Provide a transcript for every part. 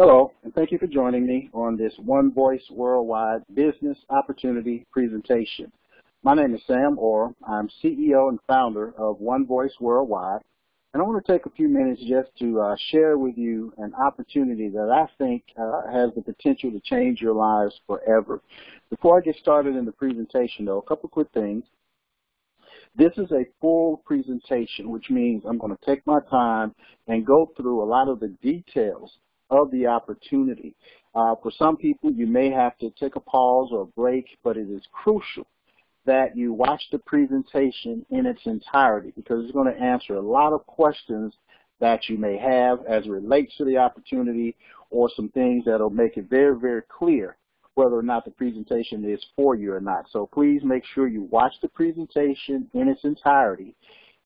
Hello, and thank you for joining me on this One Voice Worldwide Business Opportunity presentation. My name is Sam Orr. I'm CEO and founder of One Voice Worldwide, and I want to take a few minutes just to uh, share with you an opportunity that I think uh, has the potential to change your lives forever. Before I get started in the presentation, though, a couple quick things. This is a full presentation, which means I'm going to take my time and go through a lot of the details of the opportunity. Uh, for some people, you may have to take a pause or a break, but it is crucial that you watch the presentation in its entirety because it's going to answer a lot of questions that you may have as it relates to the opportunity or some things that will make it very, very clear whether or not the presentation is for you or not. So please make sure you watch the presentation in its entirety,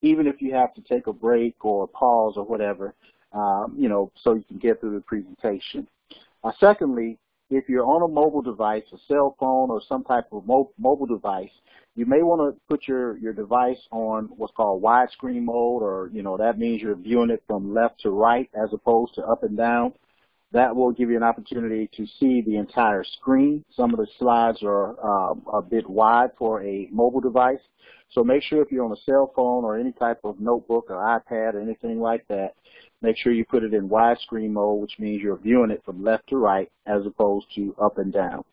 even if you have to take a break or a pause or whatever, um, you know, so you can get through the presentation. Uh, secondly, if you're on a mobile device, a cell phone or some type of mo mobile device, you may want to put your, your device on what's called widescreen mode or, you know, that means you're viewing it from left to right as opposed to up and down. That will give you an opportunity to see the entire screen. Some of the slides are um, a bit wide for a mobile device. So make sure if you're on a cell phone or any type of notebook or iPad or anything like that, make sure you put it in widescreen mode, which means you're viewing it from left to right as opposed to up and down.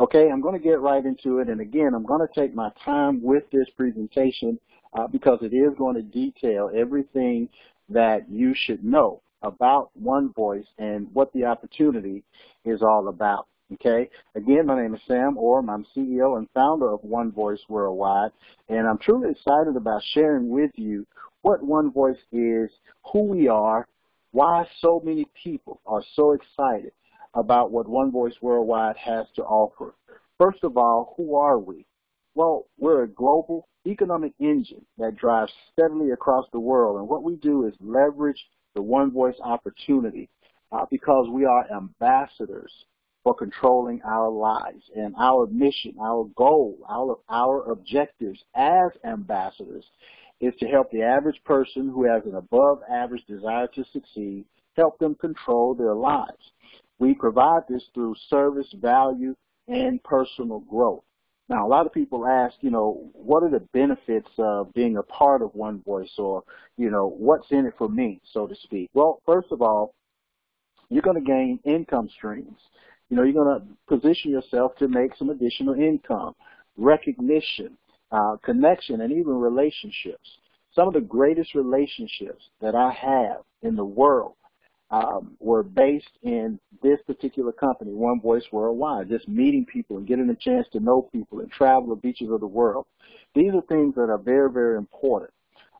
Okay, I'm going to get right into it. And again, I'm going to take my time with this presentation uh, because it is going to detail everything that you should know about One Voice and what the opportunity is all about. Okay. Again, my name is Sam Orm. I'm CEO and founder of One Voice Worldwide, and I'm truly excited about sharing with you what One Voice is, who we are, why so many people are so excited about what One Voice Worldwide has to offer. First of all, who are we? Well, we're a global economic engine that drives steadily across the world, and what we do is leverage the One Voice opportunity uh, because we are ambassadors for controlling our lives. And our mission, our goal, our, our objectives as ambassadors is to help the average person who has an above average desire to succeed, help them control their lives. We provide this through service, value, and personal growth. Now, a lot of people ask, you know, what are the benefits of being a part of One Voice or, you know, what's in it for me, so to speak? Well, first of all, you're going to gain income streams you know, you're going to position yourself to make some additional income, recognition, uh, connection, and even relationships. Some of the greatest relationships that I have in the world um, were based in this particular company, One Voice Worldwide, just meeting people and getting a chance to know people and travel the beaches of the world. These are things that are very, very important.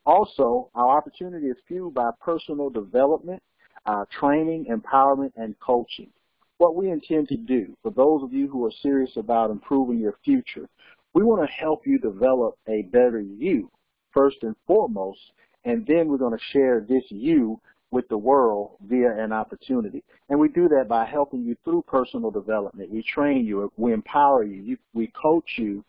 Also, our opportunity is fueled by personal development, uh, training, empowerment, and coaching what we intend to do, for those of you who are serious about improving your future, we want to help you develop a better you, first and foremost, and then we're going to share this you with the world via an opportunity. And we do that by helping you through personal development. We train you, we empower you, we coach you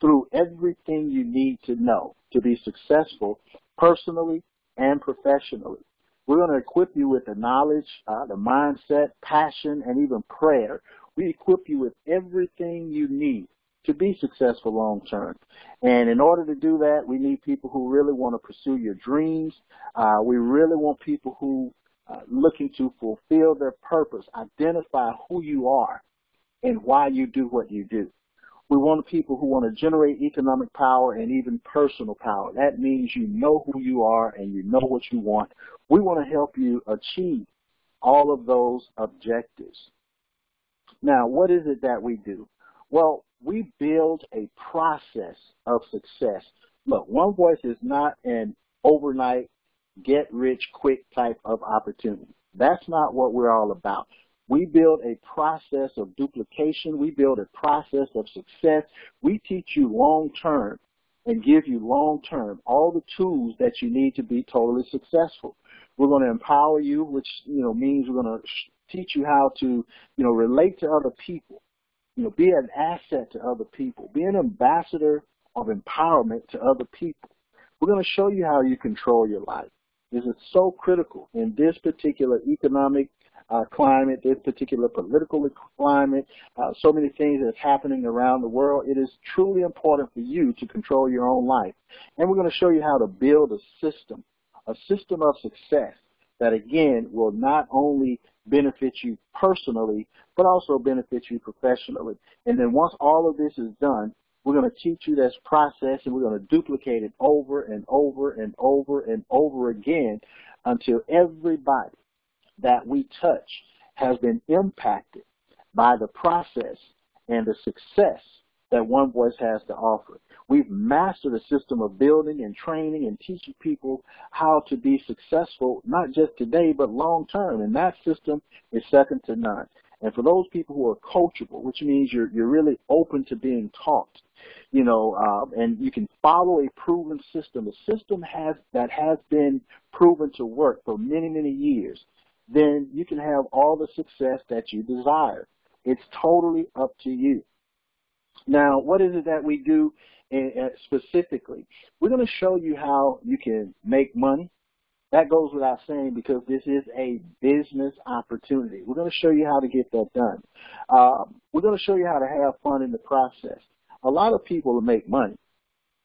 through everything you need to know to be successful personally and professionally. We're going to equip you with the knowledge, uh, the mindset, passion, and even prayer. We equip you with everything you need to be successful long term. And in order to do that, we need people who really want to pursue your dreams. Uh, we really want people who uh, looking to fulfill their purpose, identify who you are and why you do what you do. We want people who want to generate economic power and even personal power. That means you know who you are and you know what you want. We want to help you achieve all of those objectives. Now, what is it that we do? Well, we build a process of success. Look, One Voice is not an overnight get rich quick type of opportunity. That's not what we're all about. We build a process of duplication. We build a process of success. We teach you long term and give you long term all the tools that you need to be totally successful. We're going to empower you, which you know means we're going to teach you how to you know relate to other people. You know, be an asset to other people. Be an ambassador of empowerment to other people. We're going to show you how you control your life. This is so critical in this particular economic uh, climate, this particular political climate, uh, so many things that's happening around the world, it is truly important for you to control your own life. And we're going to show you how to build a system, a system of success that again will not only benefit you personally, but also benefit you professionally. And then once all of this is done, we're going to teach you this process and we're going to duplicate it over and over and over and over again until everybody that we touch has been impacted by the process and the success that One Voice has to offer. We've mastered a system of building and training and teaching people how to be successful, not just today, but long term. And that system is second to none. And for those people who are coachable, which means you're, you're really open to being taught, you know, uh, and you can follow a proven system, a system has, that has been proven to work for many, many years, then you can have all the success that you desire. It's totally up to you. Now, what is it that we do uh, specifically? We're going to show you how you can make money. That goes without saying because this is a business opportunity. We're going to show you how to get that done. Uh, we're going to show you how to have fun in the process. A lot of people will make money,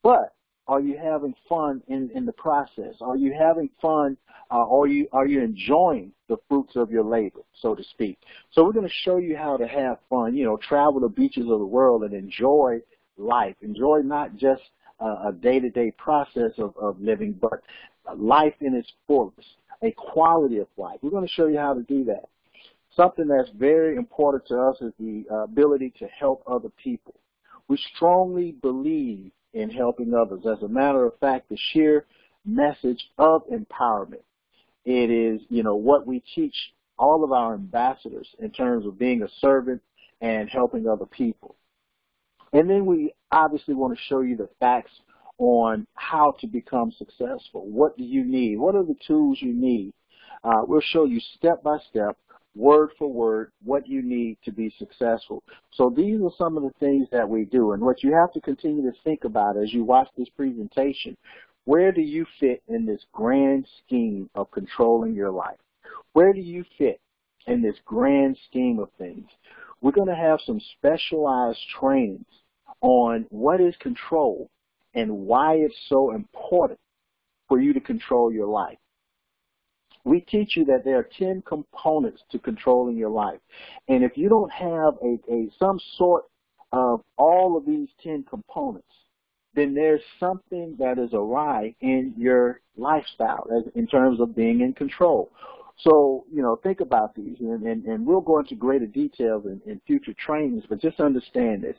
but are you having fun in, in the process? Are you having fun? Uh, are you are you enjoying the fruits of your labor, so to speak? So we're going to show you how to have fun. You know, travel the beaches of the world and enjoy life. Enjoy not just uh, a day-to-day process of, of living, but life in its fullest, a quality of life. We're going to show you how to do that. Something that's very important to us is the uh, ability to help other people. We strongly believe in helping others. As a matter of fact, the sheer message of empowerment, it is, you know, what we teach all of our ambassadors in terms of being a servant and helping other people. And then we obviously want to show you the facts on how to become successful. What do you need? What are the tools you need? Uh, we'll show you step by step word for word what you need to be successful. So these are some of the things that we do. And what you have to continue to think about as you watch this presentation, where do you fit in this grand scheme of controlling your life? Where do you fit in this grand scheme of things? We're going to have some specialized trainings on what is control and why it's so important for you to control your life we teach you that there are 10 components to controlling your life. And if you don't have a, a some sort of all of these 10 components, then there's something that is awry in your lifestyle as, in terms of being in control. So, you know, think about these, and, and, and we'll go into greater details in, in future trainings, but just understand this.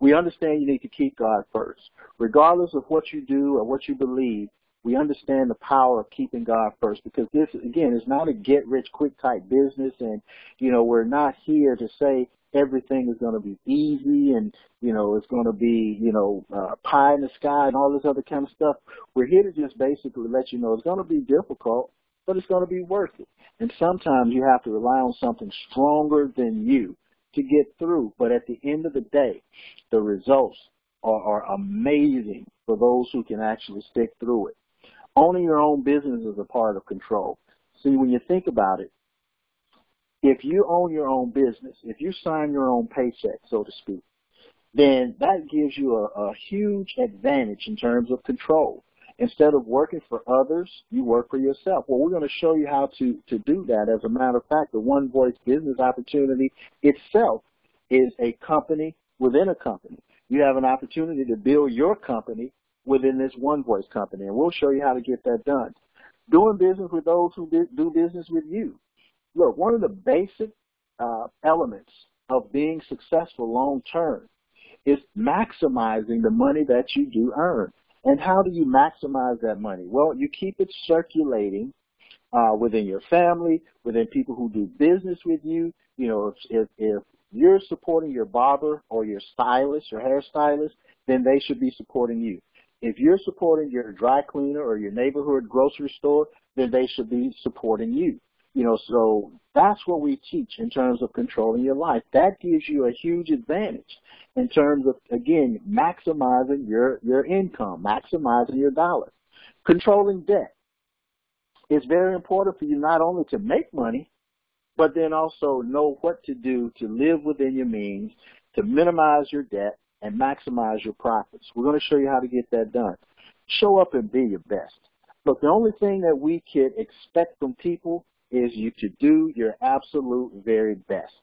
We understand you need to keep God first. Regardless of what you do or what you believe, we understand the power of keeping God first because this, again, is not a get rich quick type business. And, you know, we're not here to say everything is going to be easy and, you know, it's going to be, you know, uh, pie in the sky and all this other kind of stuff. We're here to just basically let you know it's going to be difficult, but it's going to be worth it. And sometimes you have to rely on something stronger than you to get through. But at the end of the day, the results are, are amazing for those who can actually stick through it. Owning your own business is a part of control. See, when you think about it, if you own your own business, if you sign your own paycheck, so to speak, then that gives you a, a huge advantage in terms of control. Instead of working for others, you work for yourself. Well, we're going to show you how to, to do that. As a matter of fact, the One Voice Business Opportunity itself is a company within a company. You have an opportunity to build your company within this One Voice company, and we'll show you how to get that done. Doing business with those who do business with you. Look, one of the basic uh, elements of being successful long term is maximizing the money that you do earn. And how do you maximize that money? Well, you keep it circulating uh, within your family, within people who do business with you. You know, if, if, if you're supporting your barber or your stylist, your hairstylist, then they should be supporting you. If you're supporting your dry cleaner or your neighborhood grocery store, then they should be supporting you. You know, so that's what we teach in terms of controlling your life. That gives you a huge advantage in terms of, again, maximizing your, your income, maximizing your dollars. Controlling debt. It's very important for you not only to make money, but then also know what to do to live within your means, to minimize your debt, and maximize your profits. We're going to show you how to get that done. Show up and be your best. Look, the only thing that we can expect from people is you to do your absolute very best.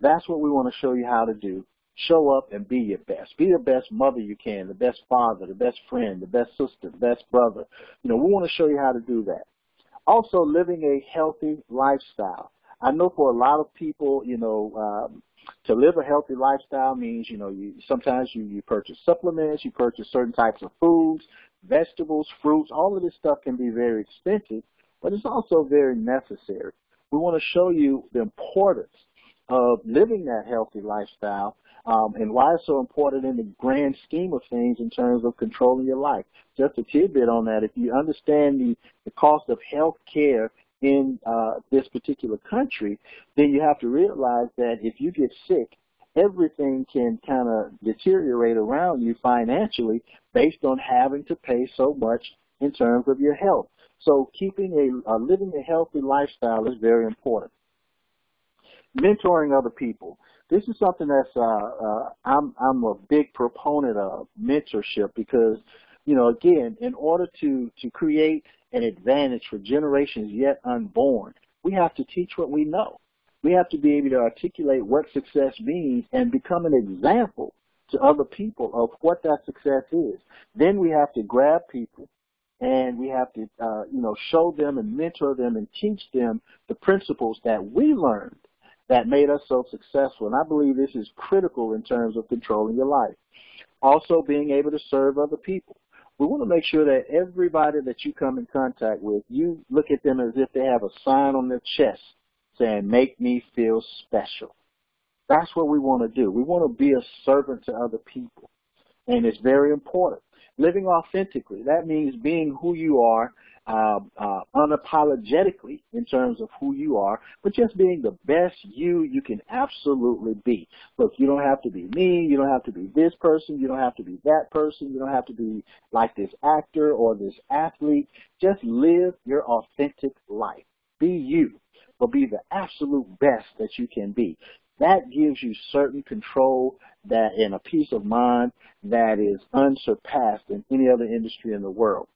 That's what we want to show you how to do. Show up and be your best. Be the best mother you can, the best father, the best friend, the best sister, the best brother. You know, we want to show you how to do that. Also, living a healthy lifestyle. I know for a lot of people, you know, um, to live a healthy lifestyle means, you know, you sometimes you, you purchase supplements, you purchase certain types of foods, vegetables, fruits, all of this stuff can be very expensive, but it's also very necessary. We want to show you the importance of living that healthy lifestyle um, and why it's so important in the grand scheme of things in terms of controlling your life. Just a tidbit on that, if you understand the, the cost of health care in uh, this particular country, then you have to realize that if you get sick, everything can kind of deteriorate around you financially based on having to pay so much in terms of your health. So keeping a living a healthy lifestyle is very important. Mentoring other people. This is something that's uh, uh, I'm I'm a big proponent of mentorship because you know again in order to to create an advantage for generations yet unborn, we have to teach what we know. We have to be able to articulate what success means and become an example to other people of what that success is. Then we have to grab people and we have to, uh, you know, show them and mentor them and teach them the principles that we learned that made us so successful. And I believe this is critical in terms of controlling your life. Also, being able to serve other people we want to make sure that everybody that you come in contact with, you look at them as if they have a sign on their chest saying, make me feel special. That's what we want to do. We want to be a servant to other people. And it's very important. Living authentically, that means being who you are uh, uh, unapologetically in terms of who you are, but just being the best you you can absolutely be. Look, you don't have to be me, you don't have to be this person, you don't have to be that person, you don't have to be like this actor or this athlete. Just live your authentic life. Be you, but be the absolute best that you can be. That gives you certain control that and a peace of mind that is unsurpassed in any other industry in the world.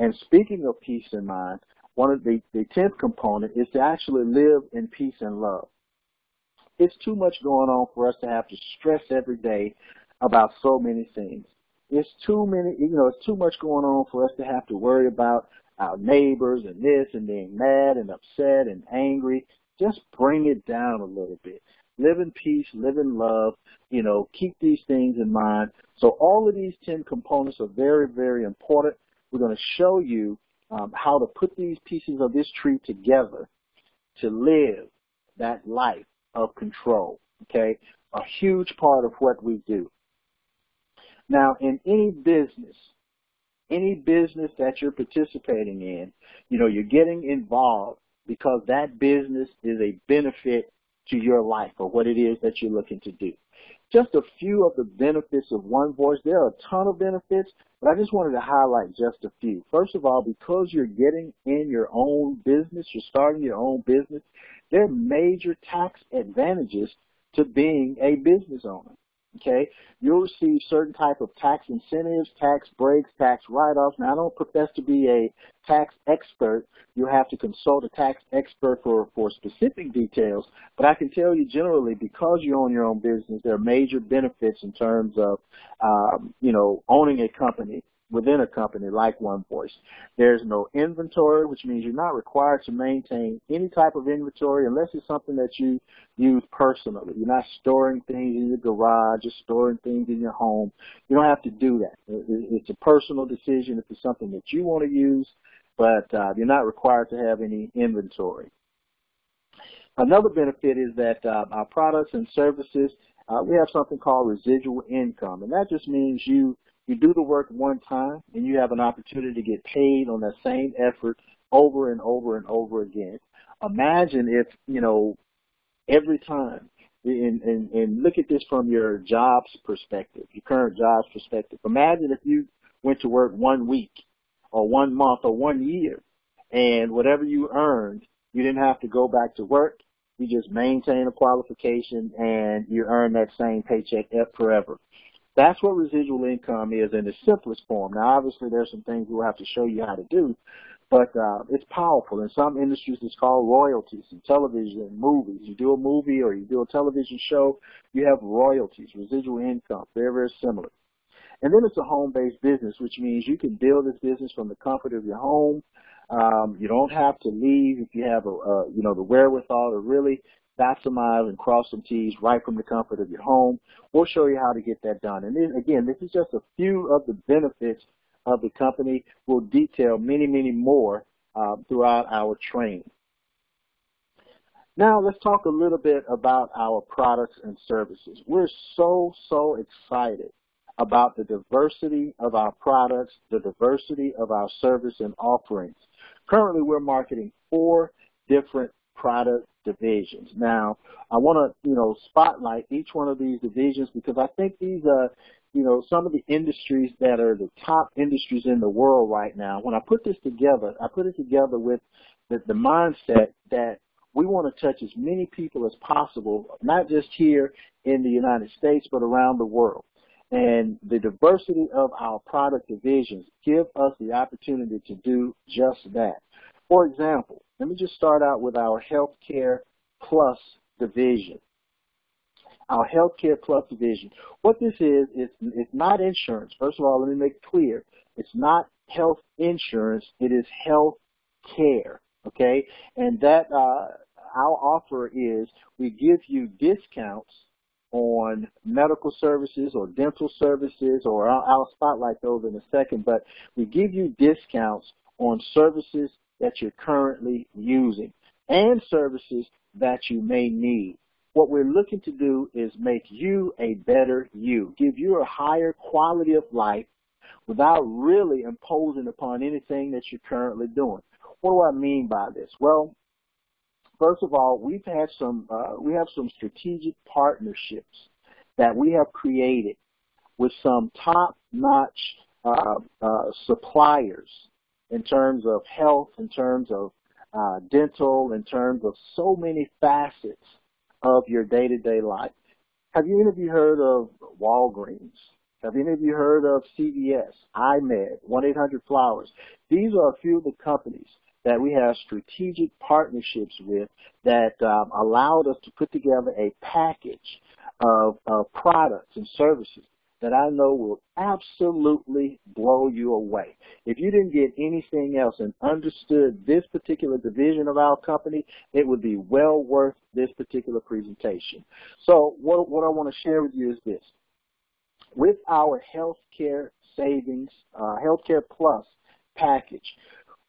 And speaking of peace in mind, one of the, the tenth component is to actually live in peace and love. It's too much going on for us to have to stress every day about so many things. It's too many, you know, it's too much going on for us to have to worry about our neighbors and this and being mad and upset and angry. Just bring it down a little bit. Live in peace, live in love, you know, keep these things in mind. So all of these 10 components are very, very important. We're going to show you um, how to put these pieces of this tree together to live that life of control. Okay, a huge part of what we do. Now, in any business, any business that you're participating in, you know, you're getting involved because that business is a benefit to your life or what it is that you're looking to do just a few of the benefits of One Voice. There are a ton of benefits, but I just wanted to highlight just a few. First of all, because you're getting in your own business, you're starting your own business, there are major tax advantages to being a business owner. Okay, you'll receive certain type of tax incentives, tax breaks, tax write-offs. Now, I don't profess to be a tax expert. You have to consult a tax expert for for specific details. But I can tell you generally, because you own your own business, there are major benefits in terms of, um, you know, owning a company within a company like One Voice. There's no inventory, which means you're not required to maintain any type of inventory unless it's something that you use personally. You're not storing things in your garage or storing things in your home. You don't have to do that. It's a personal decision if it's something that you want to use, but uh, you're not required to have any inventory. Another benefit is that uh, our products and services, uh, we have something called residual income, and that just means you you do the work one time and you have an opportunity to get paid on that same effort over and over and over again. Imagine if, you know, every time, and, and, and look at this from your job's perspective, your current job's perspective. Imagine if you went to work one week or one month or one year and whatever you earned, you didn't have to go back to work. You just maintain a qualification and you earn that same paycheck forever. That's what residual income is in the simplest form. Now, obviously, there's some things we'll have to show you how to do, but uh, it's powerful. In some industries, it's called royalties. In television movies, you do a movie or you do a television show, you have royalties, residual income. Very, very similar. And then it's a home-based business, which means you can build this business from the comfort of your home. Um, you don't have to leave if you have a, a you know the wherewithal to really maximize and cross some T's right from the comfort of your home. We'll show you how to get that done. And then, again, this is just a few of the benefits of the company. We'll detail many, many more uh, throughout our training. Now let's talk a little bit about our products and services. We're so, so excited about the diversity of our products, the diversity of our service and offerings. Currently, we're marketing four different product divisions. Now, I want to, you know, spotlight each one of these divisions because I think these are, you know, some of the industries that are the top industries in the world right now. When I put this together, I put it together with the, the mindset that we want to touch as many people as possible, not just here in the United States, but around the world. And the diversity of our product divisions give us the opportunity to do just that. For example, let me just start out with our Healthcare Plus division. Our Healthcare Plus division. What this is, is it's not insurance. First of all, let me make clear. It's not health insurance. It is health care. Okay? And that, uh, our offer is we give you discounts on medical services or dental services, or I'll, I'll spotlight those in a second, but we give you discounts on services that you're currently using and services that you may need. What we're looking to do is make you a better you, give you a higher quality of life without really imposing upon anything that you're currently doing. What do I mean by this? Well, first of all, we've had some, uh, we have some strategic partnerships that we have created with some top-notch uh, uh, suppliers in terms of health, in terms of uh, dental, in terms of so many facets of your day-to-day life. Have you any of you heard of Walgreens? Have any of you heard of CVS, iMed, 1-800-Flowers? These are a few of the companies that we have strategic partnerships with that um, allowed us to put together a package of, of products and services that I know will absolutely blow you away. If you didn't get anything else and understood this particular division of our company, it would be well worth this particular presentation. So what, what I want to share with you is this. With our healthcare savings, uh, healthcare plus package,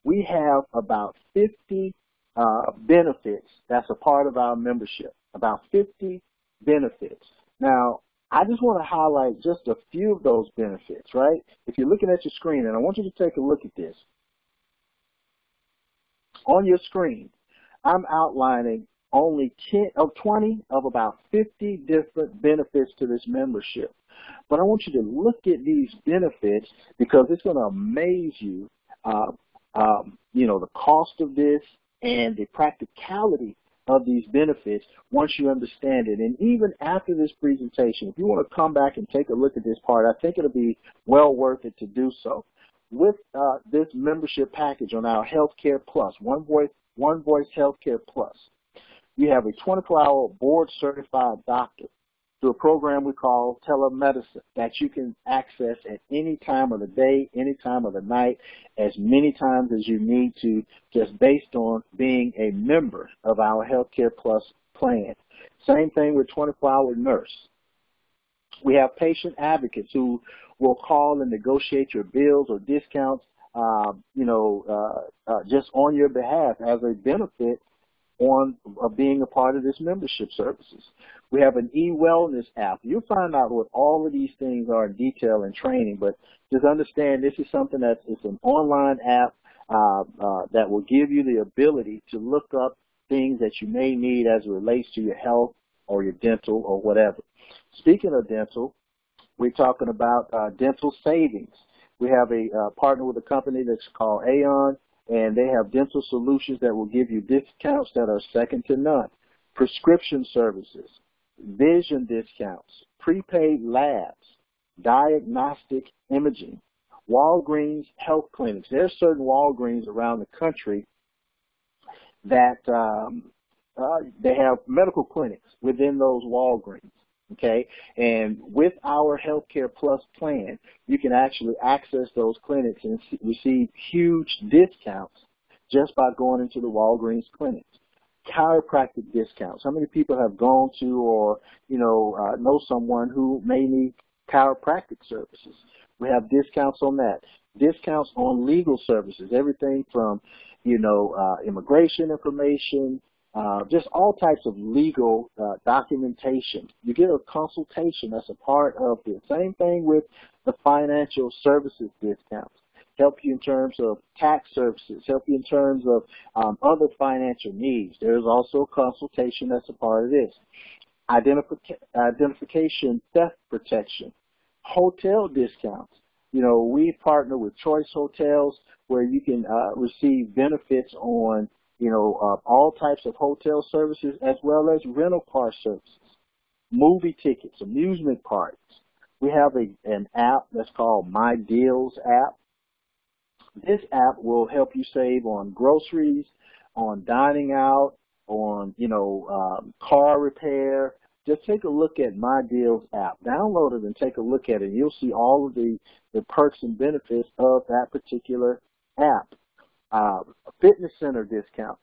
we have about 50 uh, benefits that's a part of our membership, about 50 benefits. Now, I just want to highlight just a few of those benefits, right? If you're looking at your screen, and I want you to take a look at this. On your screen, I'm outlining only 10 of 20 of about 50 different benefits to this membership. But I want you to look at these benefits because it's going to amaze you, uh, um, you know, the cost of this and the practicality of these benefits once you understand it. And even after this presentation, if you want to come back and take a look at this part, I think it'll be well worth it to do so. With uh, this membership package on our Healthcare Plus, One Voice, One Voice Healthcare Plus, you have a 24-hour board-certified doctor through a program we call telemedicine that you can access at any time of the day, any time of the night, as many times as you need to, just based on being a member of our Healthcare Plus plan. Same thing with 24-hour nurse. We have patient advocates who will call and negotiate your bills or discounts, uh, you know, uh, uh, just on your behalf as a benefit on of being a part of this membership services. We have an e-wellness app. You'll find out what all of these things are in detail in training, but just understand this is something that's it's an online app uh, uh, that will give you the ability to look up things that you may need as it relates to your health or your dental or whatever. Speaking of dental, we're talking about uh, dental savings. We have a uh, partner with a company that's called Aon and they have dental solutions that will give you discounts that are second to none. prescription services, vision discounts, prepaid labs, diagnostic imaging, Walgreens health clinics. There are certain Walgreens around the country that um, uh, they have medical clinics within those Walgreens. Okay, and with our Healthcare Plus plan, you can actually access those clinics and receive huge discounts just by going into the Walgreens clinics. Chiropractic discounts. How many people have gone to or you know uh, know someone who may need chiropractic services? We have discounts on that. Discounts on legal services, everything from you know uh, immigration information, uh, just all types of legal uh, documentation. You get a consultation that's a part of the same thing with the financial services discounts. Help you in terms of tax services, help you in terms of um, other financial needs. There's also a consultation that's a part of this. Identific- identification theft protection, hotel discounts. You know, we partner with Choice Hotels where you can uh, receive benefits on you know, uh, all types of hotel services as well as rental car services, movie tickets, amusement parks. We have a, an app that's called My Deals app. This app will help you save on groceries, on dining out, on, you know, um, car repair. Just take a look at My Deals app. Download it and take a look at it. You'll see all of the, the perks and benefits of that particular app uh, fitness center discount.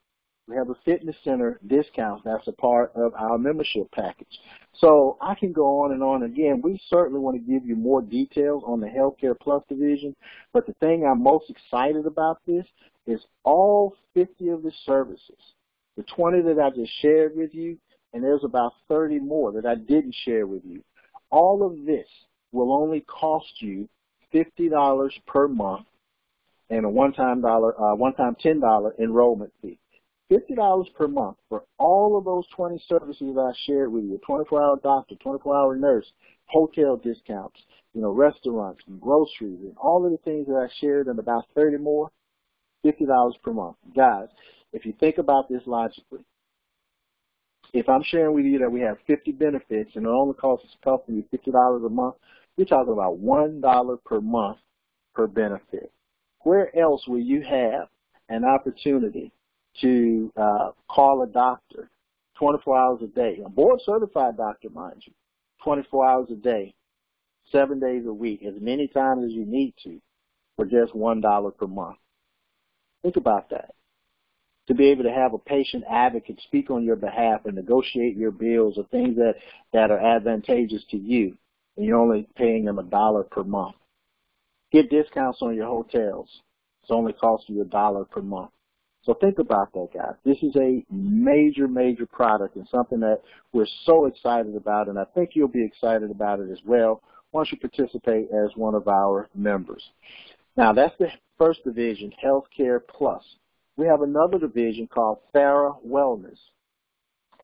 We have a fitness center discount that's a part of our membership package. So I can go on and on. Again, we certainly want to give you more details on the Healthcare Plus division, but the thing I'm most excited about this is all 50 of the services, the 20 that I just shared with you, and there's about 30 more that I didn't share with you. All of this will only cost you $50 per month and a one-time dollar, uh, one-time ten dollar enrollment fee. Fifty dollars per month for all of those twenty services I shared with you: twenty-four hour doctor, twenty-four hour nurse, hotel discounts, you know, restaurants and groceries, and all of the things that I shared, and about thirty more. Fifty dollars per month, guys. If you think about this logically, if I'm sharing with you that we have 50 benefits and it only costs us company $50 a month, you're talking about $1 per month per benefit where else will you have an opportunity to uh, call a doctor 24 hours a day, a board certified doctor, mind you, 24 hours a day, seven days a week, as many times as you need to, for just $1 per month. Think about that. To be able to have a patient advocate speak on your behalf and negotiate your bills or things that, that are advantageous to you, and you're only paying them a dollar per month. Get discounts on your hotels. It's only costing you a dollar per month. So think about that, guys. This is a major, major product and something that we're so excited about, and I think you'll be excited about it as well once you participate as one of our members. Now, that's the first division, Healthcare Plus. We have another division called Thera Wellness.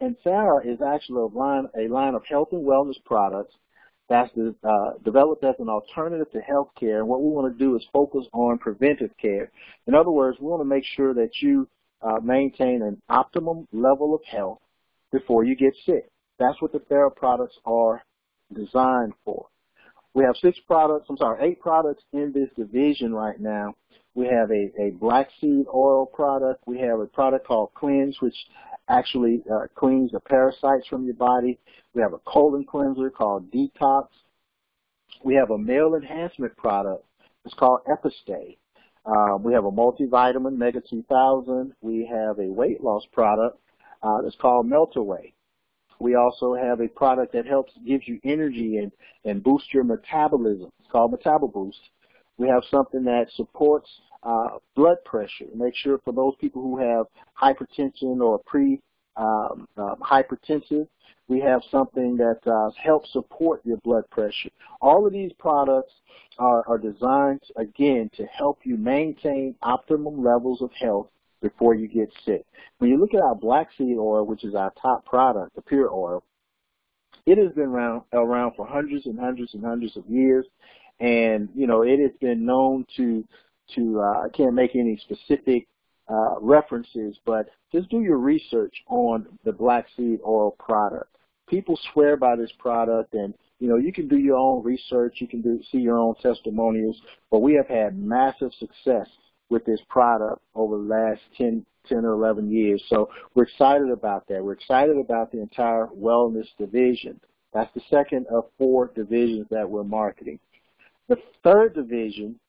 And Thera is actually a line, a line of health and wellness products that's uh, developed as an alternative to health care. And what we want to do is focus on preventive care. In other words, we want to make sure that you uh, maintain an optimum level of health before you get sick. That's what the Thera products are designed for. We have six products, I'm sorry, eight products in this division right now. We have a, a black seed oil product. We have a product called Cleanse, which actually uh, cleans the parasites from your body. We have a colon cleanser called Detox. We have a male enhancement product. It's called Epistay. Um, we have a multivitamin, Mega 2000. We have a weight loss product uh, that's called Melt-Away. We also have a product that helps gives you energy and, and boosts your metabolism. It's called MetaboBoost. We have something that supports uh, blood pressure. Make sure for those people who have hypertension or pre um, um, hypertensive, we have something that uh, helps support your blood pressure. All of these products are, are designed, again, to help you maintain optimum levels of health before you get sick. When you look at our black seed oil, which is our top product, the pure oil, it has been around, around for hundreds and hundreds and hundreds of years. And, you know, it has been known to to uh, I can't make any specific uh, references, but just do your research on the black seed oil product. People swear by this product, and you know you can do your own research, you can do see your own testimonials, but we have had massive success with this product over the last 10, 10 or 11 years. So we're excited about that. We're excited about the entire wellness division. That's the second of four divisions that we're marketing. The third division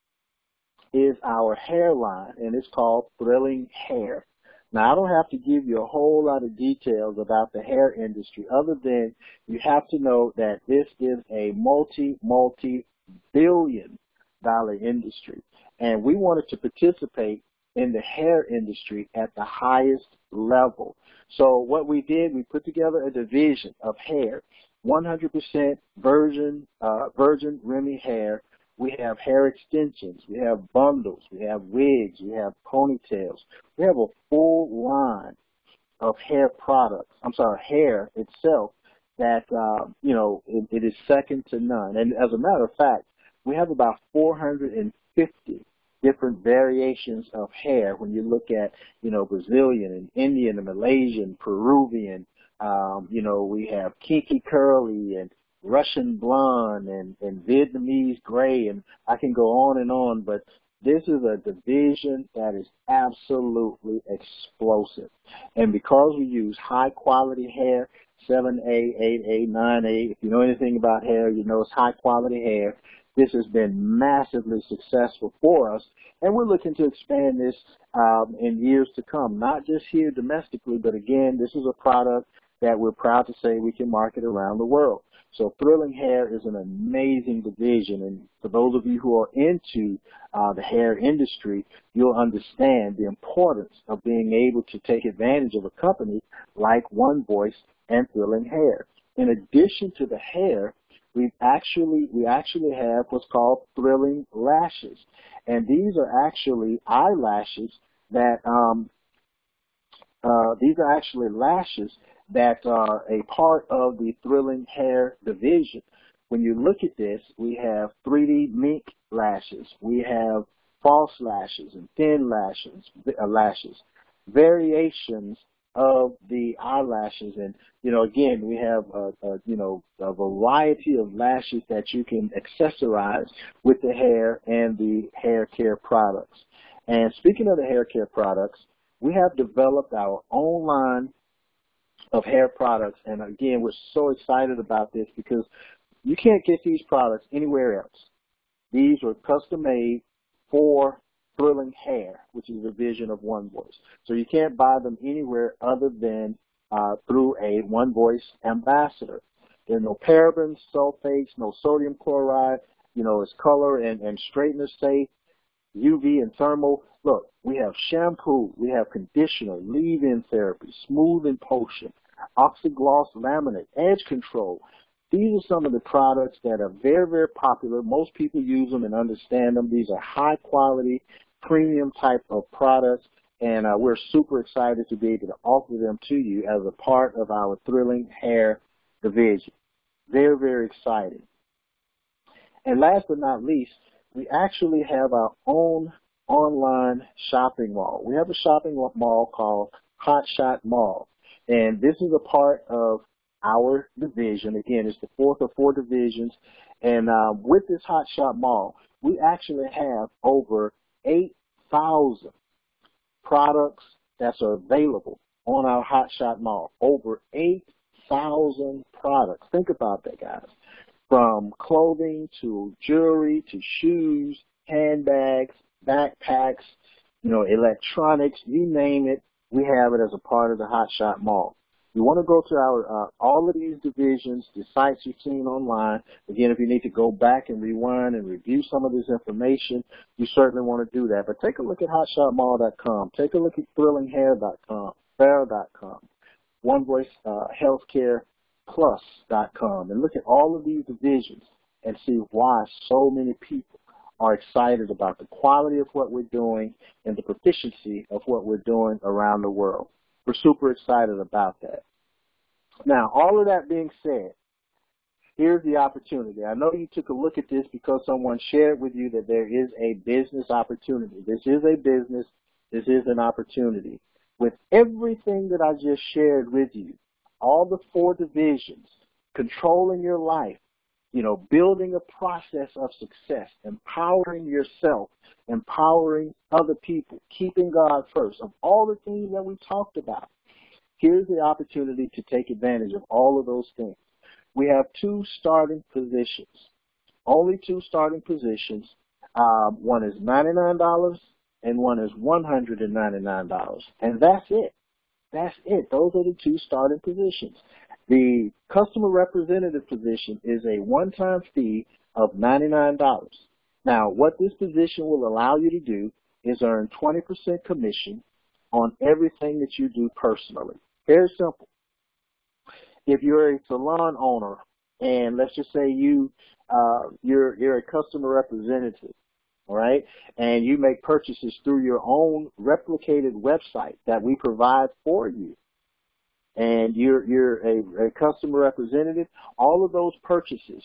is our hair line, and it's called Thrilling Hair. Now, I don't have to give you a whole lot of details about the hair industry other than you have to know that this is a multi, multi billion dollar industry. And we wanted to participate in the hair industry at the highest level. So what we did, we put together a division of hair, 100% virgin, uh, virgin Remy hair we have hair extensions. We have bundles. We have wigs. We have ponytails. We have a full line of hair products. I'm sorry, hair itself that, uh, you know, it, it is second to none. And as a matter of fact, we have about 450 different variations of hair when you look at, you know, Brazilian and Indian and Malaysian, Peruvian, um, you know, we have kinky curly and Russian blonde and, and Vietnamese gray, and I can go on and on, but this is a division that is absolutely explosive. And because we use high quality hair, 7A, 8A, 9A, if you know anything about hair, you know it's high quality hair. This has been massively successful for us, and we're looking to expand this um, in years to come, not just here domestically, but again, this is a product that we're proud to say we can market around the world. So Thrilling Hair is an amazing division, and for those of you who are into uh, the hair industry, you'll understand the importance of being able to take advantage of a company like One Voice and Thrilling Hair. In addition to the hair, we actually we actually have what's called thrilling lashes, and these are actually eyelashes that um, uh, these are actually lashes that are a part of the Thrilling Hair division. When you look at this, we have 3D mink lashes, we have false lashes and thin lashes, uh, lashes, variations of the eyelashes, and you know, again, we have a, a you know a variety of lashes that you can accessorize with the hair and the hair care products. And speaking of the hair care products, we have developed our own line of hair products. And again, we're so excited about this because you can't get these products anywhere else. These are custom made for thrilling hair, which is a vision of One Voice. So you can't buy them anywhere other than uh, through a One Voice ambassador. There are no parabens, sulfates, no sodium chloride. You know, it's color and, and straightener safe, UV and thermal. Look, we have shampoo, we have conditioner, leave-in therapy, smoothing potion, oxygloss laminate, edge control. These are some of the products that are very, very popular. Most people use them and understand them. These are high quality, premium type of products, and uh, we're super excited to be able to offer them to you as a part of our Thrilling Hair division. Very, very exciting. And last but not least, we actually have our own online shopping mall. We have a shopping mall called Hot Shot Mall. And this is a part of our division. Again, it's the fourth of four divisions. And uh, with this Hot Shot Mall, we actually have over 8,000 products that are available on our Hot Shot Mall. Over 8,000 products. Think about that, guys. From clothing to jewelry to shoes, handbags, backpacks, you know, electronics, you name it, we have it as a part of the Hot Shot Mall. You want to go to our uh, all of these divisions, the sites you've seen online. Again, if you need to go back and rewind and review some of this information, you certainly want to do that. But take a look at HotShotMall.com. Take a look at ThrillingHair.com, Fair.com, OneVoiceHealthCarePlus.com, uh, and look at all of these divisions and see why so many people are excited about the quality of what we're doing and the proficiency of what we're doing around the world. We're super excited about that. Now, all of that being said, here's the opportunity. I know you took a look at this because someone shared with you that there is a business opportunity. This is a business. this is an opportunity. With everything that I just shared with you, all the four divisions, controlling your life, you know, building a process of success, empowering yourself, empowering other people, keeping God first, of all the things that we talked about. Here's the opportunity to take advantage of all of those things. We have two starting positions, only two starting positions. Um, one is $99 and one is $199. And that's it. That's it. Those are the two starting positions. The customer representative position is a one-time fee of $99. Now, what this position will allow you to do is earn 20% commission on everything that you do personally. Very simple. If you're a salon owner and let's just say you uh, you're you're a customer representative, all right, and you make purchases through your own replicated website that we provide for you, and you're you're a, a customer representative, all of those purchases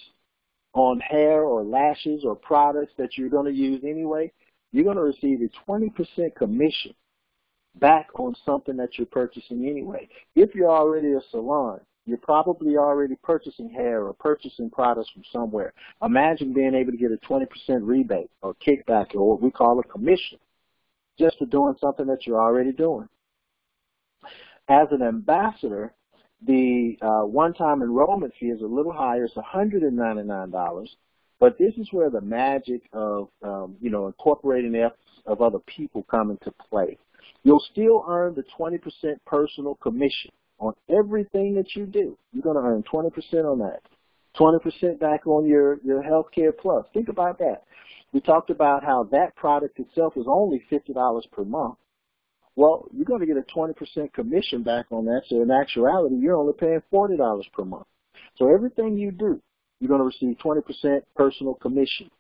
on hair or lashes or products that you're going to use anyway, you're going to receive a 20% commission back on something that you're purchasing anyway. If you're already a salon, you're probably already purchasing hair or purchasing products from somewhere. Imagine being able to get a 20% rebate or kickback or what we call a commission just for doing something that you're already doing. As an ambassador, the uh, one-time enrollment fee is a little higher. It's $199. But this is where the magic of, um, you know, incorporating the efforts of other people come into play. You'll still earn the 20% personal commission on everything that you do. You're going to earn 20% on that. 20% back on your, your healthcare plus. Think about that. We talked about how that product itself is only $50 per month. Well, you're going to get a 20% commission back on that. So in actuality, you're only paying $40 per month. So everything you do, you're going to receive 20% personal commission.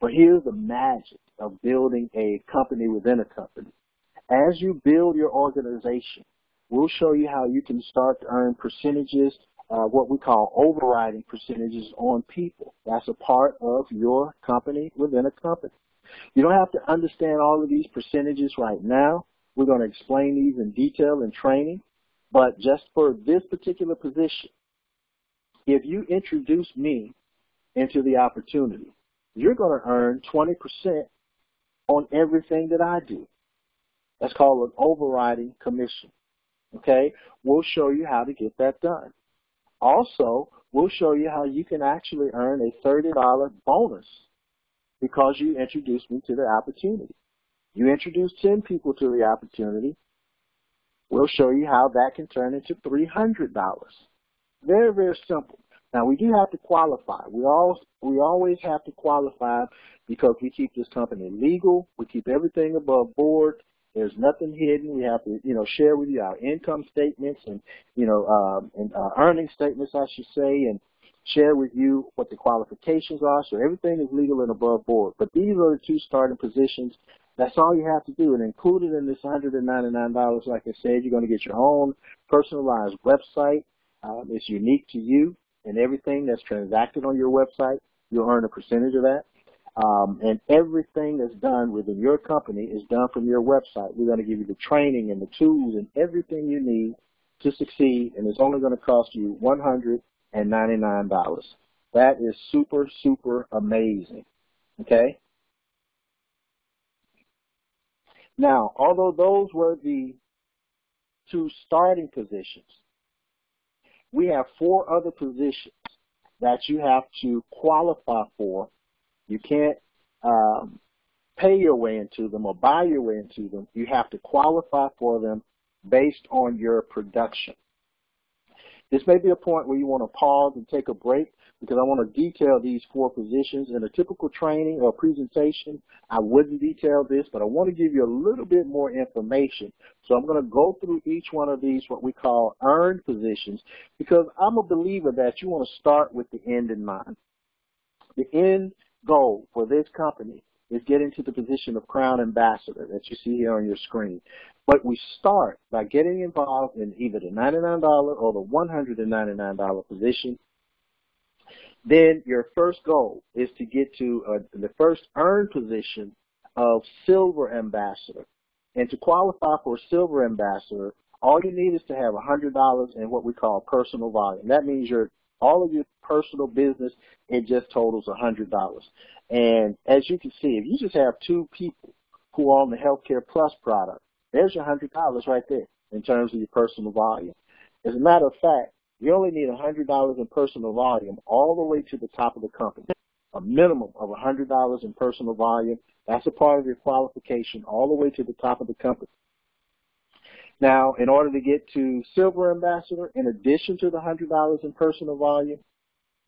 But here's the magic of building a company within a company. As you build your organization, we'll show you how you can start to earn percentages, uh, what we call overriding percentages on people. That's a part of your company within a company. You don't have to understand all of these percentages right now. We're going to explain these in detail in training. But just for this particular position, if you introduce me into the opportunity, you're going to earn 20% on everything that I do. That's called an overriding commission. Okay? We'll show you how to get that done. Also, we'll show you how you can actually earn a $30 bonus because you introduced me to the opportunity. You introduce 10 people to the opportunity. We'll show you how that can turn into $300. Very, very simple. Now we do have to qualify. We all we always have to qualify because we keep this company legal. We keep everything above board. There's nothing hidden. We have to, you know, share with you our income statements and, you know, um, and uh, earning statements, I should say, and share with you what the qualifications are. So everything is legal and above board. But these are the two starting positions that's all you have to do. And included in this $199, like I said, you're going to get your own personalized website. Um, it's unique to you, and everything that's transacted on your website, you'll earn a percentage of that. Um, and everything that's done within your company is done from your website. We're going to give you the training and the tools and everything you need to succeed, and it's only going to cost you $199. That is super, super amazing. Okay? Now, although those were the two starting positions, we have four other positions that you have to qualify for. You can't um, pay your way into them or buy your way into them. You have to qualify for them based on your production. This may be a point where you want to pause and take a break because I want to detail these four positions. In a typical training or presentation, I wouldn't detail this, but I want to give you a little bit more information. So I'm going to go through each one of these, what we call earned positions, because I'm a believer that you want to start with the end in mind. The end goal for this company is getting to the position of crown ambassador that you see here on your screen. But we start by getting involved in either the $99 or the $199 position then your first goal is to get to uh, the first earned position of silver ambassador. And to qualify for a silver ambassador, all you need is to have $100 in what we call personal volume. That means your all of your personal business, it just totals $100. And as you can see, if you just have two people who are on the Healthcare Plus product, there's your $100 right there in terms of your personal volume. As a matter of fact, you only need $100 in personal volume all the way to the top of the company. A minimum of $100 in personal volume. That's a part of your qualification all the way to the top of the company. Now, in order to get to Silver Ambassador, in addition to the $100 in personal volume,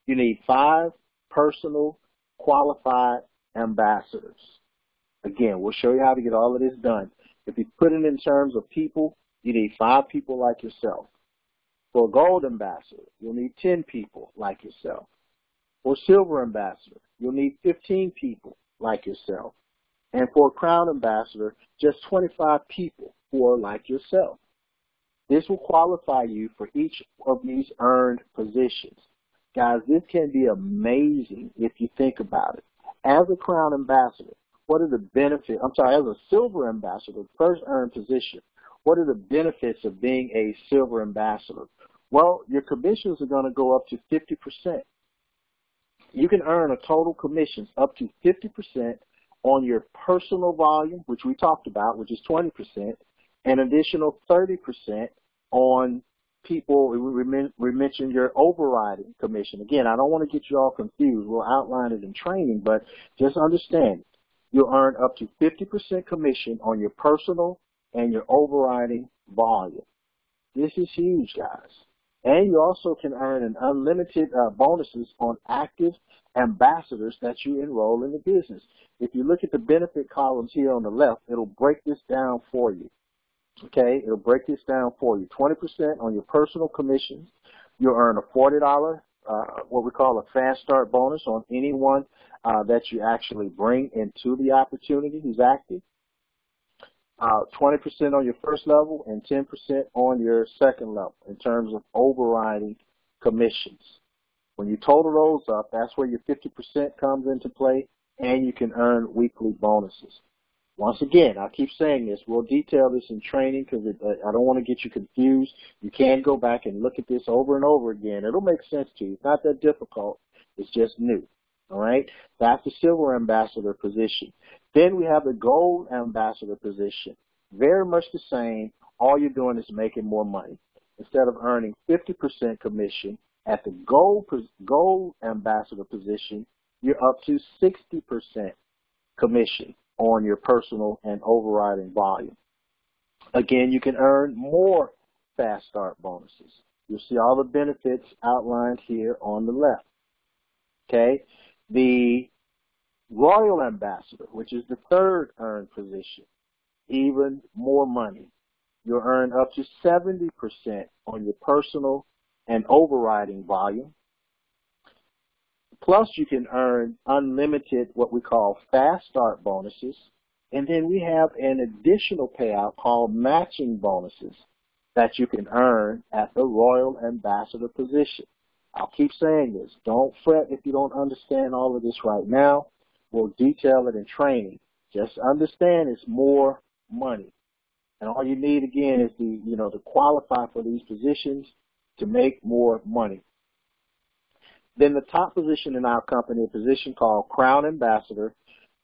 you need five personal qualified ambassadors. Again, we'll show you how to get all of this done. If you put it in terms of people, you need five people like yourself. For a gold ambassador, you'll need 10 people like yourself. For silver ambassador, you'll need 15 people like yourself. And for a crown ambassador, just 25 people are like yourself. This will qualify you for each of these earned positions. Guys, this can be amazing if you think about it. As a crown ambassador, what are the benefits? I'm sorry, as a silver ambassador, first earned position, what are the benefits of being a silver ambassador? Well, your commissions are going to go up to 50%. You can earn a total commissions up to 50% on your personal volume, which we talked about, which is 20%, an additional 30% on people, we mentioned your overriding commission. Again, I don't want to get you all confused. We'll outline it in training, but just understand, you'll earn up to 50% commission on your personal and your overriding volume. This is huge, guys. And you also can earn an unlimited uh, bonuses on active ambassadors that you enroll in the business. If you look at the benefit columns here on the left, it'll break this down for you. Okay, it'll break this down for you. 20% on your personal commissions. You'll earn a $40, uh, what we call a fast start bonus on anyone uh, that you actually bring into the opportunity who's active. 20% uh, on your first level and 10% on your second level in terms of overriding commissions. When you total those up, that's where your 50% comes into play, and you can earn weekly bonuses. Once again, I keep saying this. We'll detail this in training because I don't want to get you confused. You can go back and look at this over and over again. It'll make sense to you. It's not that difficult. It's just new. All right? That's the silver ambassador position. Then we have the gold ambassador position. Very much the same. All you're doing is making more money. Instead of earning 50% commission at the gold, gold ambassador position, you're up to 60% commission on your personal and overriding volume. Again, you can earn more fast start bonuses. You'll see all the benefits outlined here on the left. Okay, the Royal Ambassador, which is the third earned position, even more money. You'll earn up to 70% on your personal and overriding volume. Plus, you can earn unlimited, what we call fast start bonuses. And then we have an additional payout called matching bonuses that you can earn at the Royal Ambassador position. I'll keep saying this. Don't fret if you don't understand all of this right now. We'll detail it in training. Just understand it's more money. And all you need again is the, you know, to qualify for these positions to make more money. Then the top position in our company, a position called Crown Ambassador,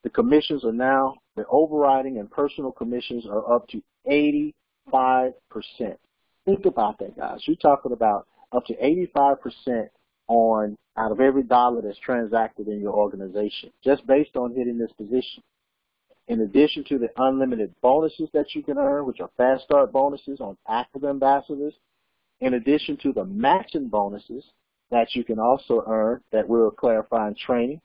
the commissions are now, the overriding and personal commissions are up to 85%. Think about that, guys. You're talking about up to 85% on out of every dollar that's transacted in your organization, just based on hitting this position. In addition to the unlimited bonuses that you can earn, which are fast start bonuses on active ambassadors, in addition to the matching bonuses that you can also earn that we'll clarify in training,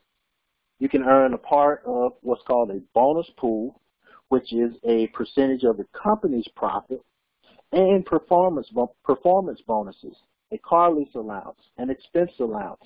you can earn a part of what's called a bonus pool, which is a percentage of the company's profit, and performance performance bonuses a car lease allowance, an expense allowance.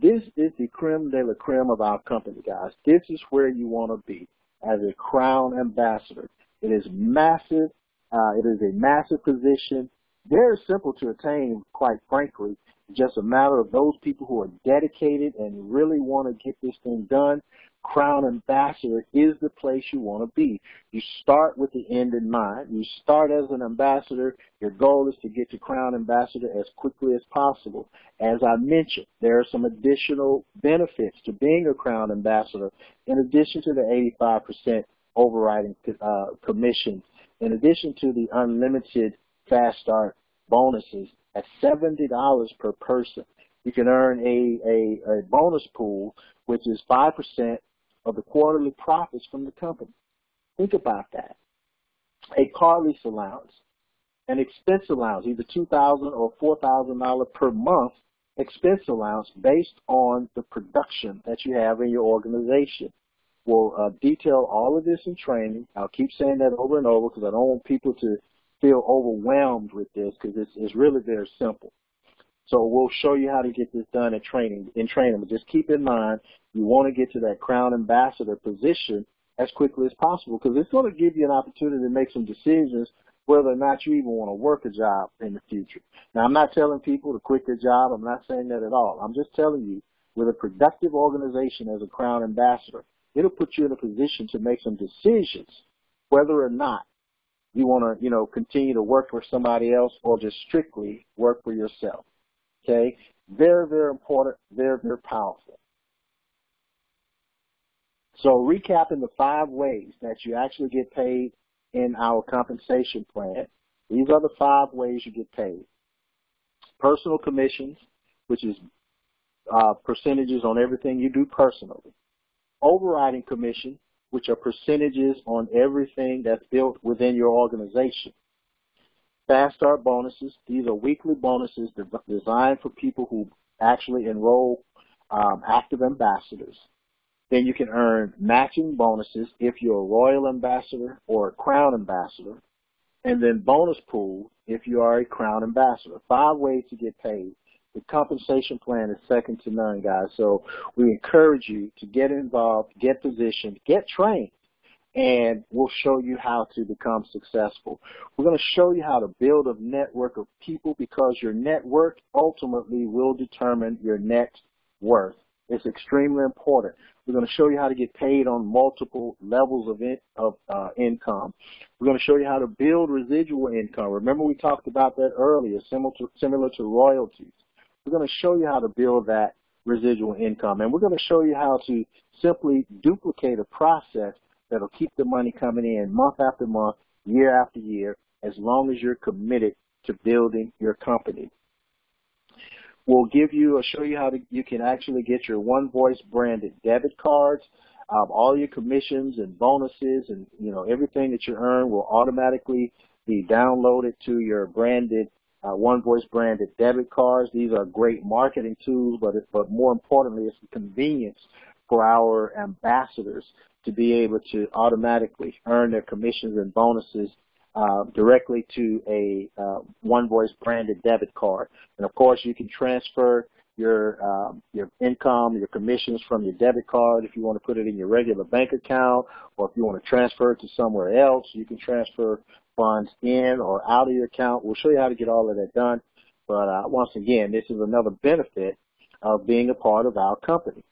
This is the creme de la creme of our company, guys. This is where you want to be as a crown ambassador. It is massive. Uh, it is a massive position. Very simple to attain, quite frankly. Just a matter of those people who are dedicated and really want to get this thing done. Crown Ambassador is the place you want to be. You start with the end in mind. You start as an ambassador. Your goal is to get to Crown Ambassador as quickly as possible. As I mentioned, there are some additional benefits to being a Crown Ambassador in addition to the 85% overriding uh, commission, in addition to the unlimited fast start bonuses at $70 per person. You can earn a, a, a bonus pool, which is 5% of the quarterly profits from the company. Think about that. A car lease allowance, an expense allowance, either 2,000 or $4,000 per month expense allowance based on the production that you have in your organization. We'll uh, detail all of this in training. I'll keep saying that over and over because I don't want people to feel overwhelmed with this because it's, it's really very simple. So we'll show you how to get this done in training. In training, but just keep in mind you want to get to that crown ambassador position as quickly as possible because it's going to give you an opportunity to make some decisions whether or not you even want to work a job in the future. Now, I'm not telling people to quit their job. I'm not saying that at all. I'm just telling you, with a productive organization as a crown ambassador, it'll put you in a position to make some decisions whether or not you want to, you know, continue to work for somebody else or just strictly work for yourself. Okay? Very, very important, very, very powerful. So recapping the five ways that you actually get paid in our compensation plan, these are the five ways you get paid. Personal commissions, which is uh, percentages on everything you do personally. Overriding commission, which are percentages on everything that's built within your organization. Fast Start bonuses, these are weekly bonuses designed for people who actually enroll um, active ambassadors. Then you can earn matching bonuses if you're a Royal Ambassador or a Crown Ambassador. And then bonus pool if you are a Crown Ambassador. Five ways to get paid. The compensation plan is second to none, guys. So we encourage you to get involved, get positioned, get trained and we'll show you how to become successful. We're going to show you how to build a network of people because your network ultimately will determine your net worth. It's extremely important. We're going to show you how to get paid on multiple levels of, in, of uh, income. We're going to show you how to build residual income. Remember we talked about that earlier, similar to, similar to royalties. We're going to show you how to build that residual income. And we're going to show you how to simply duplicate a process that'll keep the money coming in month after month, year after year, as long as you're committed to building your company. We'll give you, I'll show you how to, you can actually get your One Voice branded debit cards. Um, all your commissions and bonuses and, you know, everything that you earn will automatically be downloaded to your branded uh, One Voice branded debit cards. These are great marketing tools, but it, but more importantly, it's the convenience for our ambassadors to be able to automatically earn their commissions and bonuses uh, directly to a uh, One Voice branded debit card. And of course, you can transfer your um, your income, your commissions from your debit card if you want to put it in your regular bank account, or if you want to transfer it to somewhere else, you can transfer funds in or out of your account. We'll show you how to get all of that done. But uh, once again, this is another benefit of being a part of our company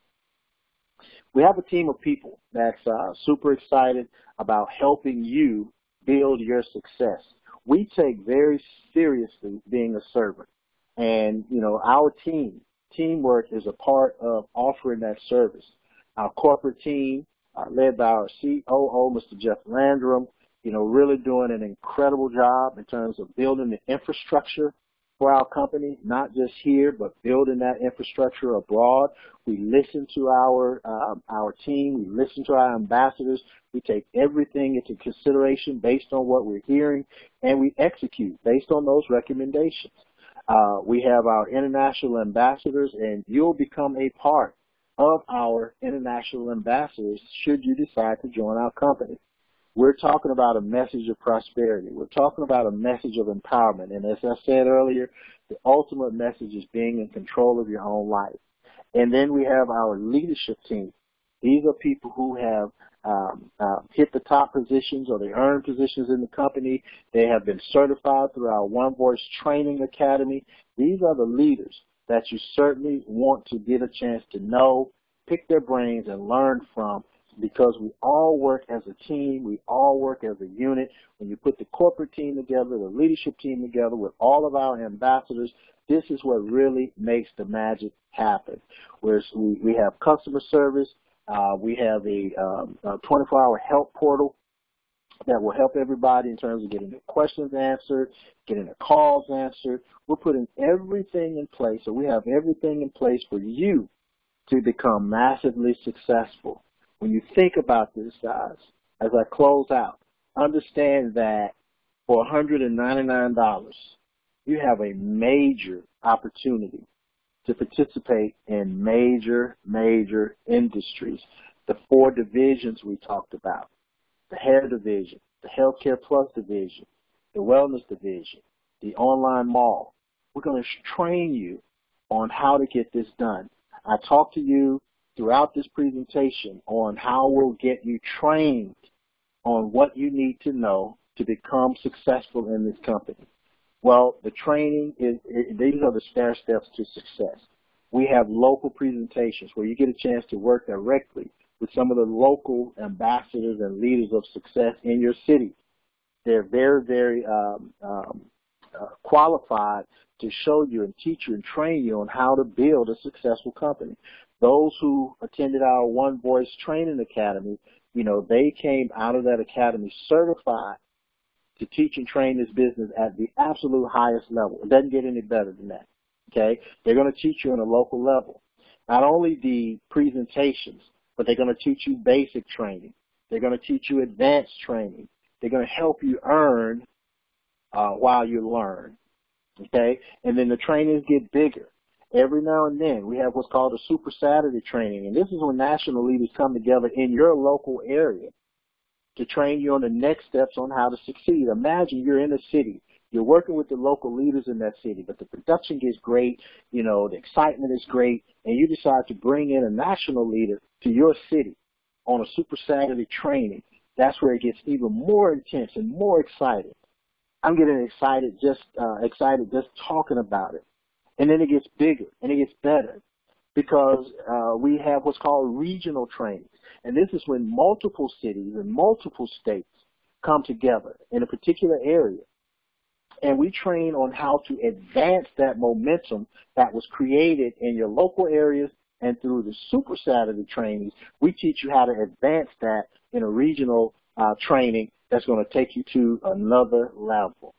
we have a team of people that's uh, super excited about helping you build your success. We take very seriously being a servant. And, you know, our team, teamwork is a part of offering that service. Our corporate team, uh, led by our COO, Mr. Jeff Landrum, you know, really doing an incredible job in terms of building the infrastructure for our company, not just here, but building that infrastructure abroad. We listen to our uh, our team. We listen to our ambassadors. We take everything into consideration based on what we're hearing, and we execute based on those recommendations. Uh, we have our international ambassadors, and you'll become a part of our international ambassadors should you decide to join our company. We're talking about a message of prosperity. We're talking about a message of empowerment. And as I said earlier, the ultimate message is being in control of your own life. And then we have our leadership team. These are people who have um, uh, hit the top positions or they earn positions in the company. They have been certified through our One Voice Training Academy. These are the leaders that you certainly want to get a chance to know, pick their brains, and learn from because we all work as a team. We all work as a unit. When you put the corporate team together, the leadership team together with all of our ambassadors, this is what really makes the magic happen. Whereas we, we have customer service, uh, we have a, um, a 24-hour help portal that will help everybody in terms of getting their questions answered, getting their calls answered. We're putting everything in place, so we have everything in place for you to become massively successful. When you think about this, guys, as I close out, understand that for $199, you have a major opportunity to participate in major, major industries. The four divisions we talked about the hair division, the healthcare plus division, the wellness division, the online mall. We're going to train you on how to get this done. I talked to you throughout this presentation on how we'll get you trained on what you need to know to become successful in this company. Well, the training is, these are the stair steps to success. We have local presentations where you get a chance to work directly with some of the local ambassadors and leaders of success in your city. They're very, very um, um, uh, qualified to show you and teach you and train you on how to build a successful company. Those who attended our One Voice Training Academy, you know, they came out of that academy certified to teach and train this business at the absolute highest level. It doesn't get any better than that. Okay? They're going to teach you on a local level. Not only the presentations, but they're going to teach you basic training. They're going to teach you advanced training. They're going to help you earn uh, while you learn. Okay? And then the trainings get bigger. Every now and then, we have what's called a Super Saturday training, and this is when national leaders come together in your local area to train you on the next steps on how to succeed. Imagine you're in a city you're working with the local leaders in that city, but the production is great, you know, the excitement is great, and you decide to bring in a national leader to your city on a Super Saturday training. That's where it gets even more intense and more exciting. I'm getting excited just uh, excited just talking about it, and then it gets bigger and it gets better because uh, we have what's called regional trainings, and this is when multiple cities and multiple states come together in a particular area. And we train on how to advance that momentum that was created in your local areas and through the Super Saturday trainings, we teach you how to advance that in a regional uh, training that's going to take you to another level.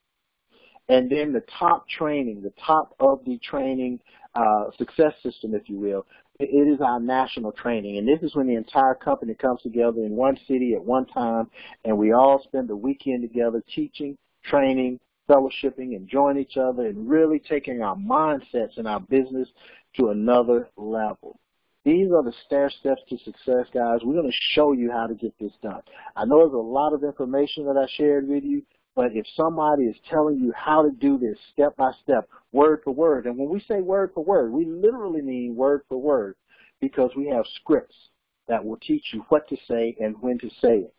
And then the top training, the top of the training uh, success system, if you will, it is our national training. And this is when the entire company comes together in one city at one time, and we all spend the weekend together teaching, training, fellowshipping, enjoying each other, and really taking our mindsets and our business to another level. These are the stair steps to success, guys. We're going to show you how to get this done. I know there's a lot of information that I shared with you, but if somebody is telling you how to do this step by step, word for word, and when we say word for word, we literally mean word for word because we have scripts that will teach you what to say and when to say it.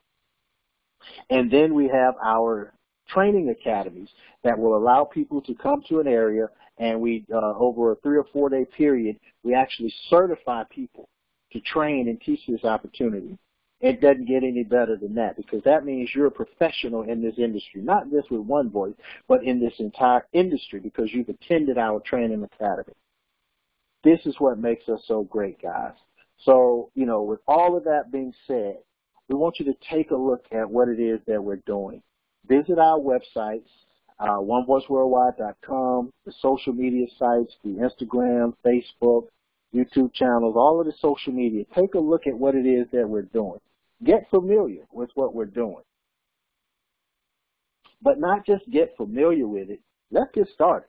And then we have our training academies that will allow people to come to an area and we, uh, over a three or four day period, we actually certify people to train and teach this opportunity. It doesn't get any better than that because that means you're a professional in this industry, not just with one voice, but in this entire industry because you've attended our training academy. This is what makes us so great, guys. So, you know, with all of that being said, we want you to take a look at what it is that we're doing visit our websites, uh, onevoiceworldwide.com, the social media sites, the Instagram, Facebook, YouTube channels, all of the social media. Take a look at what it is that we're doing. Get familiar with what we're doing. But not just get familiar with it. Let's get started.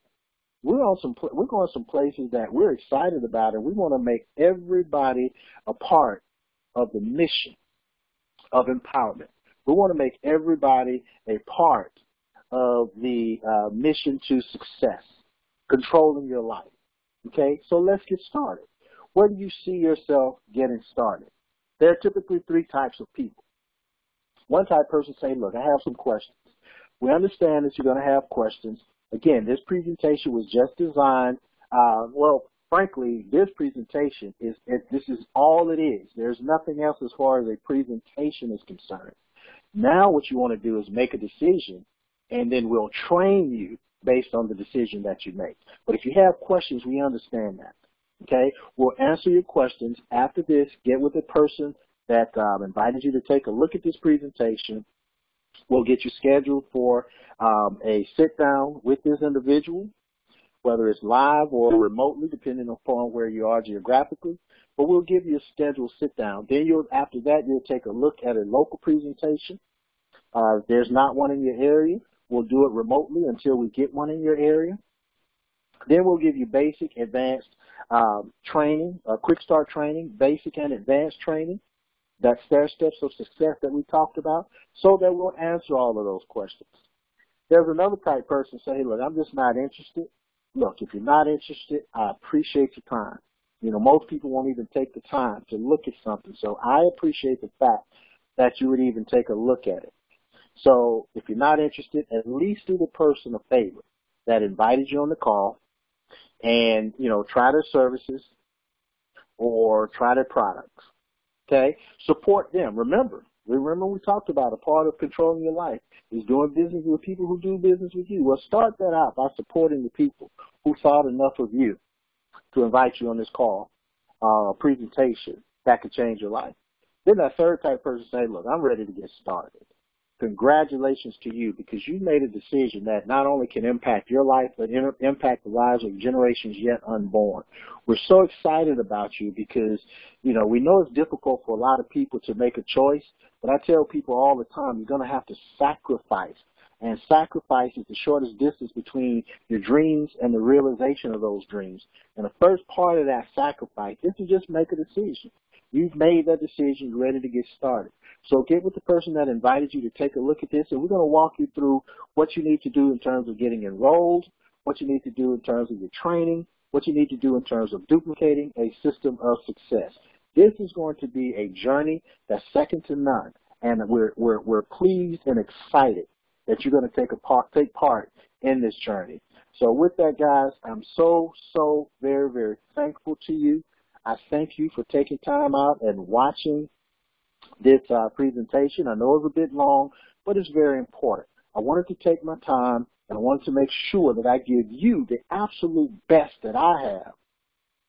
We're on some we're going some places that we're excited about, and we want to make everybody a part of the mission of empowerment. We want to make everybody a part of the uh, mission to success, controlling your life. Okay, so let's get started. Where do you see yourself getting started? There are typically three types of people. One type of person say, look, I have some questions. We understand that you're going to have questions. Again, this presentation was just designed Uh, well, frankly, this presentation is it, this is all it is. There's nothing else as far as a presentation is concerned. Now, what you want to do is make a decision, and then we'll train you based on the decision that you make. But if you have questions, we understand that. Okay, we'll answer your questions after this. Get with the person that um, invited you to take a look at this presentation. We'll get you scheduled for um, a sit down with this individual whether it's live or remotely, depending upon where you are geographically. But we'll give you a scheduled sit down. Then you'll, after that, you'll take a look at a local presentation. Uh, if there's not one in your area, we'll do it remotely until we get one in your area. Then we'll give you basic, advanced um, training, uh, quick start training, basic and advanced training. That's stair steps of success that we talked about, so that we'll answer all of those questions. There's another type person say, hey, look, I'm just not interested look, if you're not interested, I appreciate your time. You know, most people won't even take the time to look at something. So I appreciate the fact that you would even take a look at it. So if you're not interested, at least do the person a favor that invited you on the call and, you know, try their services or try their products. Okay? Support them. Remember, remember we talked about a part of controlling your life is doing business with people who do business with you. Well, start that out by supporting the people who thought enough of you to invite you on this call, uh, presentation that could change your life. Then that third type person say, look, I'm ready to get started. Congratulations to you because you made a decision that not only can impact your life, but impact the lives of generations yet unborn. We're so excited about you because, you know, we know it's difficult for a lot of people to make a choice, but I tell people all the time, you're going to have to sacrifice. And sacrifice is the shortest distance between your dreams and the realization of those dreams. And the first part of that sacrifice is to just make a decision. You've made that decision, you're ready to get started. So get with the person that invited you to take a look at this, and we're going to walk you through what you need to do in terms of getting enrolled, what you need to do in terms of your training, what you need to do in terms of duplicating a system of success. This is going to be a journey that's second to none, and we're we're we're pleased and excited that you're going to take a part take part in this journey. So with that, guys, I'm so so very very thankful to you. I thank you for taking time out and watching this uh, presentation. I know it's a bit long, but it's very important. I wanted to take my time and I wanted to make sure that I give you the absolute best that I have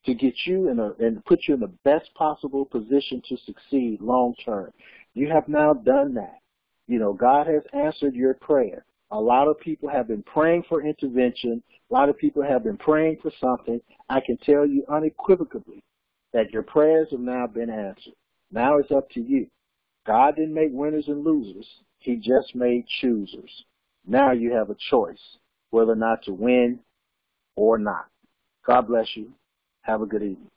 to get you in a, and put you in the best possible position to succeed long term. You have now done that. You know, God has answered your prayer. A lot of people have been praying for intervention. A lot of people have been praying for something. I can tell you unequivocally that your prayers have now been answered. Now it's up to you. God didn't make winners and losers. He just made choosers. Now you have a choice whether or not to win or not. God bless you. Have a good evening.